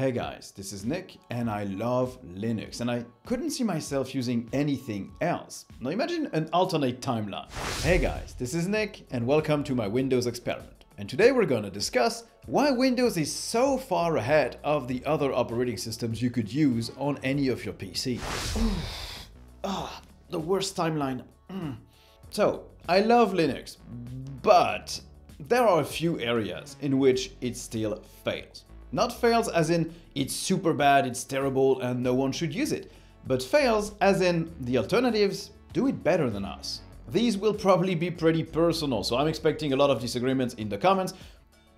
Hey guys, this is Nick and I love Linux and I couldn't see myself using anything else. Now imagine an alternate timeline. Hey guys, this is Nick and welcome to my Windows experiment. And today we're gonna discuss why Windows is so far ahead of the other operating systems you could use on any of your PC. Ah, the worst timeline. So, I love Linux, but there are a few areas in which it still fails. Not fails as in it's super bad, it's terrible, and no one should use it, but fails as in the alternatives do it better than us. These will probably be pretty personal, so I'm expecting a lot of disagreements in the comments.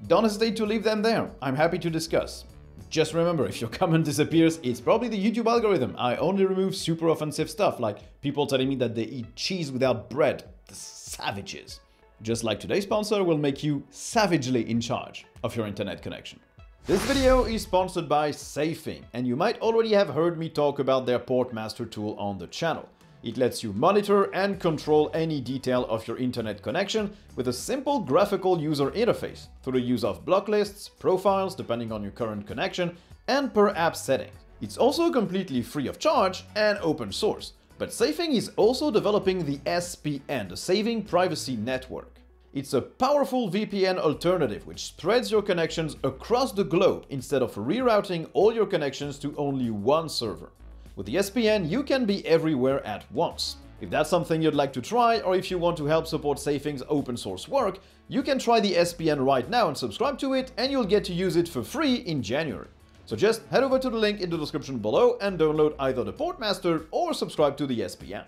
Don't hesitate to leave them there, I'm happy to discuss. Just remember, if your comment disappears, it's probably the YouTube algorithm. I only remove super offensive stuff, like people telling me that they eat cheese without bread. The savages. Just like today's sponsor will make you savagely in charge of your internet connection. This video is sponsored by Safing, and you might already have heard me talk about their Portmaster tool on the channel. It lets you monitor and control any detail of your internet connection with a simple graphical user interface through the use of block lists, profiles depending on your current connection, and per app settings. It's also completely free of charge and open source. But Safing is also developing the SPN, the Safing Privacy Network. It's a powerful VPN alternative which spreads your connections across the globe instead of rerouting all your connections to only one server. With the SPN, you can be everywhere at once. If that's something you'd like to try, or if you want to help support Safing's open source work, you can try the SPN right now and subscribe to it, and you'll get to use it for free in January. So just head over to the link in the description below and download either the Portmaster or subscribe to the SPN.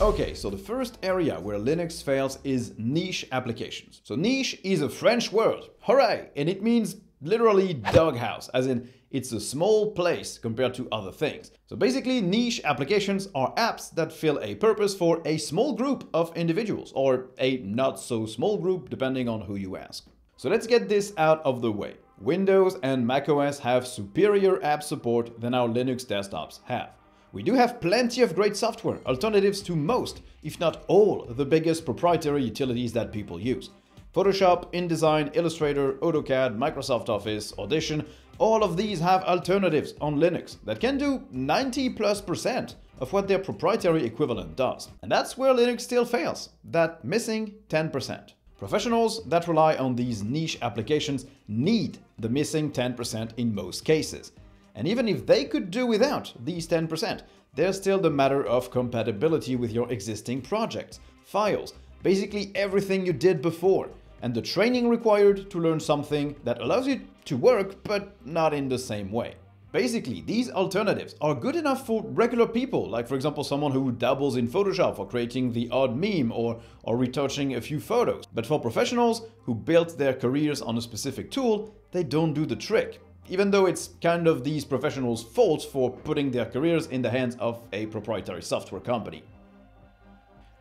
Okay, so the first area where Linux fails is niche applications. So niche is a French word, hooray, and it means literally doghouse, as in it's a small place compared to other things. So basically, niche applications are apps that fill a purpose for a small group of individuals, or a not so small group, depending on who you ask. So let's get this out of the way. Windows and macOS have superior app support than our Linux desktops have. We do have plenty of great software, alternatives to most, if not all, the biggest proprietary utilities that people use. Photoshop, InDesign, Illustrator, AutoCAD, Microsoft Office, Audition, all of these have alternatives on Linux that can do 90 plus percent of what their proprietary equivalent does. And that's where Linux still fails, that missing 10%. Professionals that rely on these niche applications need the missing 10% in most cases. And even if they could do without these 10%, there's still the matter of compatibility with your existing projects, files, basically everything you did before, and the training required to learn something that allows you to work but not in the same way. Basically, these alternatives are good enough for regular people, like for example someone who dabbles in Photoshop for creating the odd meme or, or retouching a few photos. But for professionals who built their careers on a specific tool, they don't do the trick. Even though it's kind of these professionals' fault for putting their careers in the hands of a proprietary software company.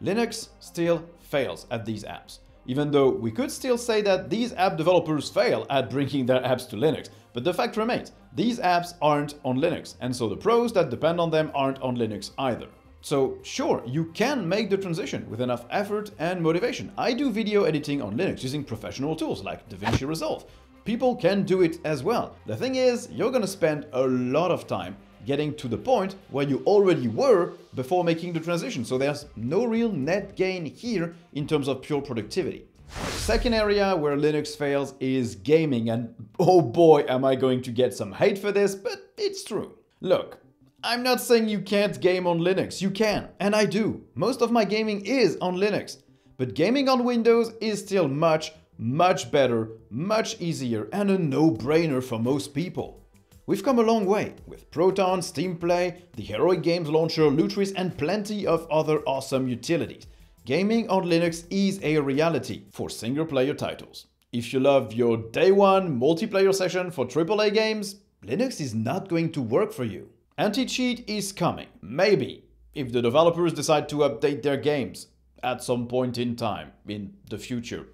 Linux still fails at these apps even though we could still say that these app developers fail at bringing their apps to Linux. But the fact remains, these apps aren't on Linux, and so the pros that depend on them aren't on Linux either. So sure, you can make the transition with enough effort and motivation. I do video editing on Linux using professional tools like DaVinci Resolve. People can do it as well. The thing is, you're gonna spend a lot of time getting to the point where you already were before making the transition. So there's no real net gain here in terms of pure productivity. Second area where Linux fails is gaming, and oh boy, am I going to get some hate for this, but it's true. Look, I'm not saying you can't game on Linux, you can, and I do. Most of my gaming is on Linux, but gaming on Windows is still much, much better, much easier, and a no-brainer for most people. We've come a long way with Proton, Steam Play, the Heroic Games Launcher, Lutris, and plenty of other awesome utilities. Gaming on Linux is a reality for single player titles. If you love your day one multiplayer session for AAA games, Linux is not going to work for you. Anti-cheat is coming, maybe, if the developers decide to update their games at some point in time in the future.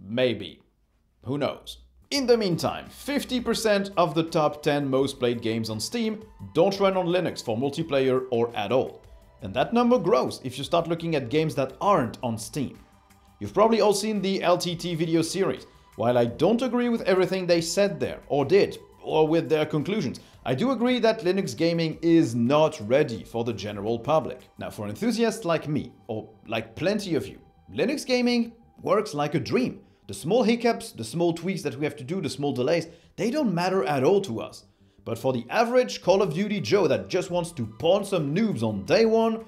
Maybe. Who knows? In the meantime, 50% of the top 10 most played games on Steam don't run on Linux for multiplayer or at all. And that number grows if you start looking at games that aren't on Steam. You've probably all seen the LTT video series. While I don't agree with everything they said there, or did, or with their conclusions. I do agree that Linux gaming is not ready for the general public. Now, for enthusiasts like me, or like plenty of you, Linux gaming works like a dream. The small hiccups, the small tweaks that we have to do, the small delays, they don't matter at all to us. But for the average Call of Duty Joe that just wants to pawn some noobs on day one,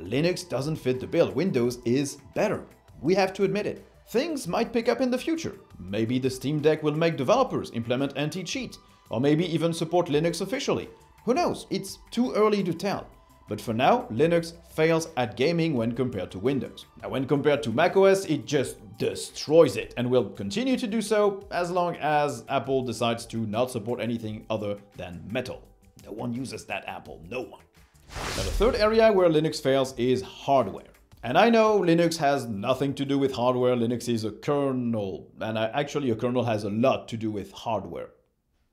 Linux doesn't fit the bill. Windows is better. We have to admit it. Things might pick up in the future. Maybe the Steam Deck will make developers implement anti-cheat, or maybe even support Linux officially. Who knows? It's too early to tell. But for now, Linux fails at gaming when compared to Windows. Now, when compared to macOS, it just destroys it and will continue to do so as long as Apple decides to not support anything other than Metal. No one uses that Apple, no one. Now, the third area where Linux fails is hardware. And I know Linux has nothing to do with hardware, Linux is a kernel, and actually a kernel has a lot to do with hardware.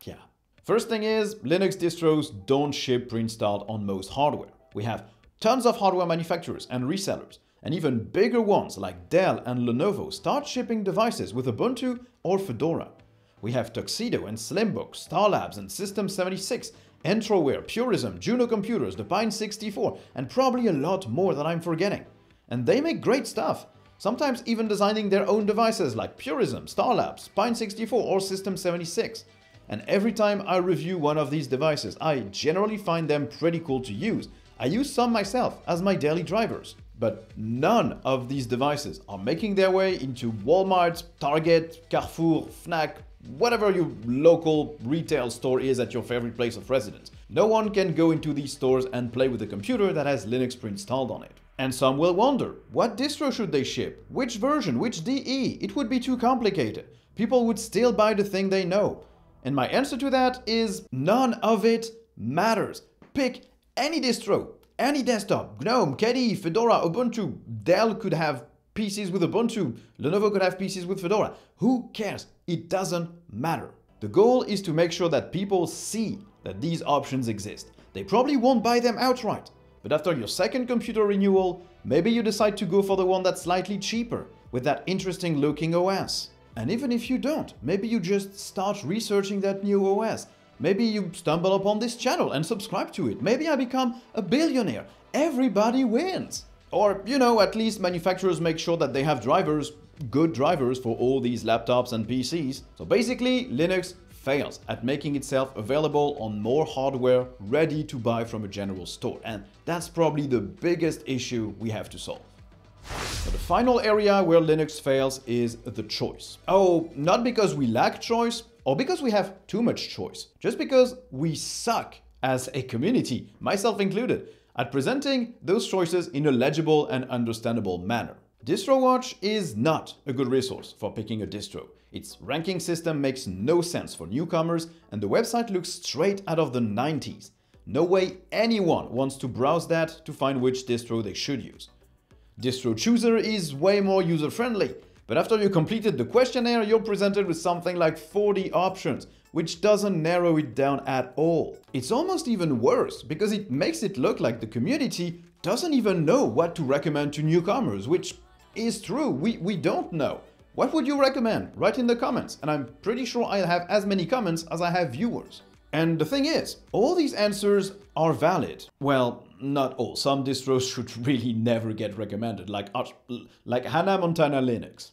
Yeah. First thing is, Linux distros don't ship pre-installed on most hardware. We have tons of hardware manufacturers and resellers, and even bigger ones like Dell and Lenovo start shipping devices with Ubuntu or Fedora. We have Tuxedo and Slimbook, Starlabs and System76, Entroware, Purism, Juno Computers, the Pine 64, and probably a lot more that I'm forgetting. And they make great stuff, sometimes even designing their own devices like Purism, Starlabs, Pine 64 or System76. And every time I review one of these devices, I generally find them pretty cool to use, I use some myself as my daily drivers, but none of these devices are making their way into Walmart, Target, Carrefour, Fnac, whatever your local retail store is at your favorite place of residence. No one can go into these stores and play with a computer that has Linux pre-installed on it. And some will wonder, what distro should they ship? Which version? Which DE? It would be too complicated. People would still buy the thing they know. And my answer to that is none of it matters. Pick any distro, any desktop, GNOME, KDE, Fedora, Ubuntu, Dell could have PCs with Ubuntu, Lenovo could have PCs with Fedora. Who cares? It doesn't matter. The goal is to make sure that people see that these options exist. They probably won't buy them outright, but after your second computer renewal, maybe you decide to go for the one that's slightly cheaper, with that interesting looking OS. And even if you don't, maybe you just start researching that new OS Maybe you stumble upon this channel and subscribe to it. Maybe I become a billionaire. Everybody wins. Or, you know, at least manufacturers make sure that they have drivers, good drivers for all these laptops and PCs. So basically, Linux fails at making itself available on more hardware ready to buy from a general store. And that's probably the biggest issue we have to solve. The final area where Linux fails is the choice. Oh, not because we lack choice, or because we have too much choice, just because we suck as a community, myself included, at presenting those choices in a legible and understandable manner. DistroWatch is not a good resource for picking a distro. Its ranking system makes no sense for newcomers, and the website looks straight out of the 90s. No way anyone wants to browse that to find which distro they should use. Distro Chooser is way more user-friendly, but after you completed the questionnaire, you're presented with something like 40 options, which doesn't narrow it down at all. It's almost even worse, because it makes it look like the community doesn't even know what to recommend to newcomers, which is true, we, we don't know. What would you recommend? Write in the comments, and I'm pretty sure I'll have as many comments as I have viewers. And the thing is, all these answers are valid. Well, not all. Some distros should really never get recommended, like, like Hannah Montana Linux.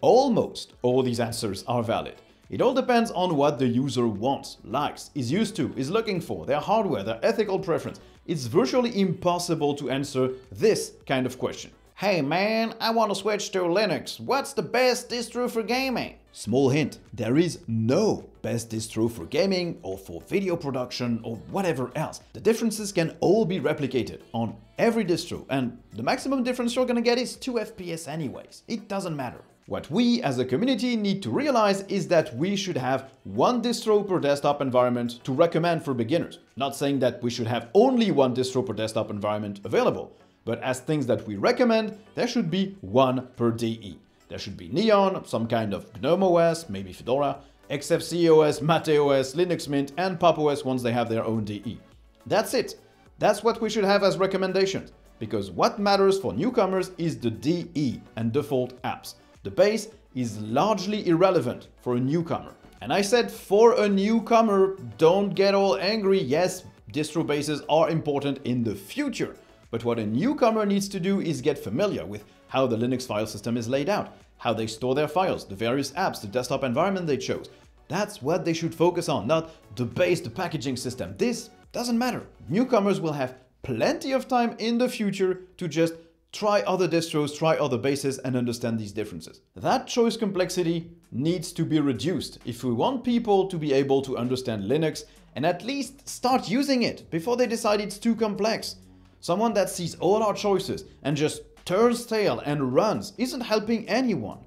Almost all these answers are valid. It all depends on what the user wants, likes, is used to, is looking for, their hardware, their ethical preference. It's virtually impossible to answer this kind of question. Hey man, I want to switch to Linux. What's the best distro for gaming? Small hint, there is no best distro for gaming or for video production or whatever else. The differences can all be replicated on every distro and the maximum difference you're gonna get is 2 FPS anyways. It doesn't matter. What we as a community need to realize is that we should have one distro per desktop environment to recommend for beginners. Not saying that we should have only one distro per desktop environment available, but as things that we recommend, there should be one per DE. There should be Neon, some kind of GNOME OS, maybe Fedora, XFCE OS, Mate OS, Linux Mint, and Pop OS once they have their own DE. That's it. That's what we should have as recommendations. Because what matters for newcomers is the DE and default apps. The base is largely irrelevant for a newcomer. And I said for a newcomer, don't get all angry. Yes, distro bases are important in the future. But what a newcomer needs to do is get familiar with how the Linux file system is laid out, how they store their files, the various apps, the desktop environment they chose. That's what they should focus on, not the base, the packaging system. This doesn't matter. Newcomers will have plenty of time in the future to just try other distros, try other bases, and understand these differences. That choice complexity needs to be reduced if we want people to be able to understand Linux and at least start using it before they decide it's too complex. Someone that sees all our choices and just turns tail and runs isn't helping anyone.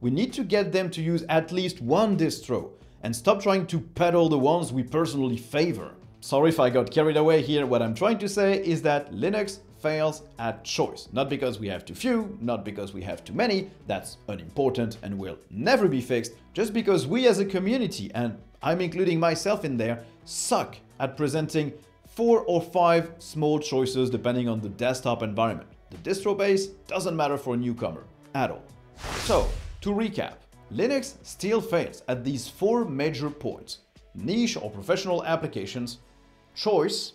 We need to get them to use at least one distro and stop trying to peddle the ones we personally favor. Sorry if I got carried away here, what I'm trying to say is that Linux fails at choice. Not because we have too few, not because we have too many, that's unimportant and will never be fixed, just because we as a community, and I'm including myself in there, suck at presenting four or five small choices depending on the desktop environment. The distro base doesn't matter for a newcomer at all. So, to recap, Linux still fails at these four major points. Niche or professional applications, choice,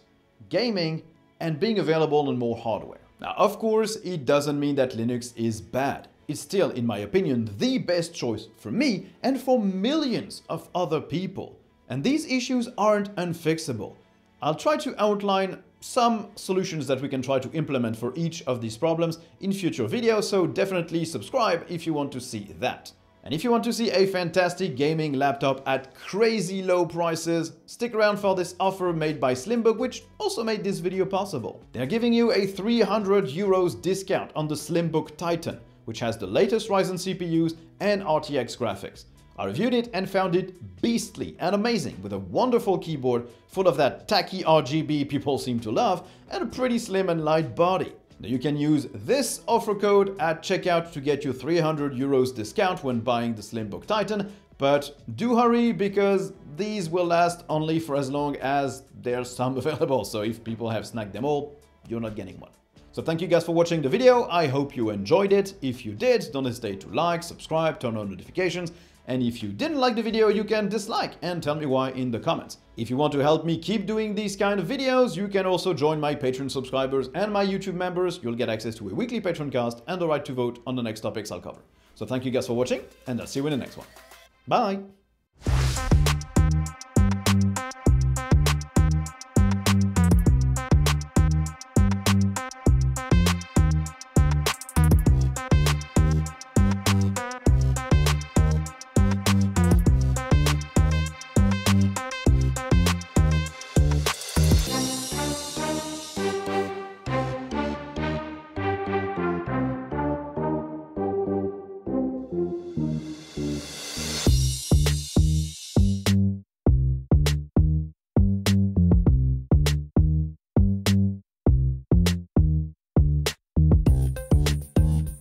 gaming, and being available on more hardware. Now, of course, it doesn't mean that Linux is bad. It's still, in my opinion, the best choice for me and for millions of other people. And these issues aren't unfixable. I'll try to outline some solutions that we can try to implement for each of these problems in future videos, so definitely subscribe if you want to see that. And if you want to see a fantastic gaming laptop at crazy low prices, stick around for this offer made by Slimbook, which also made this video possible. They're giving you a 300 euros discount on the Slimbook Titan, which has the latest Ryzen CPUs and RTX graphics. I reviewed it and found it beastly and amazing with a wonderful keyboard full of that tacky RGB people seem to love and a pretty slim and light body. Now you can use this offer code at checkout to get you 300 euros discount when buying the Slimbook Titan, but do hurry because these will last only for as long as there's some available, so if people have snagged them all, you're not getting one. So thank you guys for watching the video, I hope you enjoyed it. If you did, don't hesitate to like, subscribe, turn on notifications, and if you didn't like the video, you can dislike and tell me why in the comments. If you want to help me keep doing these kind of videos, you can also join my Patreon subscribers and my YouTube members. You'll get access to a weekly Patreon cast and the right to vote on the next topics I'll cover. So thank you guys for watching, and I'll see you in the next one. Bye!